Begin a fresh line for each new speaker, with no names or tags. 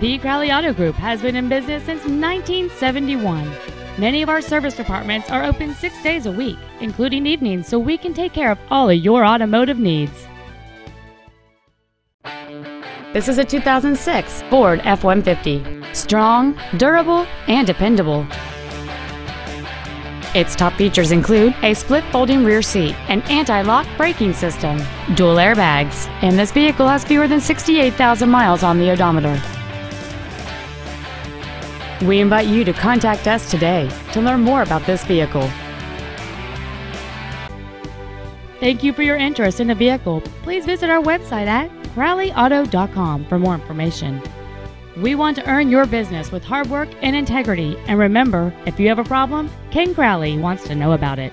The Crowley Auto Group has been in business since 1971. Many of our service departments are open six days a week, including evenings, so we can take care of all of your automotive needs. This is a 2006 Ford F 150. Strong, durable, and dependable. Its top features include a split folding rear seat, an anti-lock braking system, dual airbags, and this vehicle has fewer than 68,000 miles on the odometer. We invite you to contact us today to learn more about this vehicle. Thank you for your interest in the vehicle. Please visit our website at crowleyauto.com for more information. We want to earn your business with hard work and integrity. And remember, if you have a problem, Ken Crowley wants to know about it.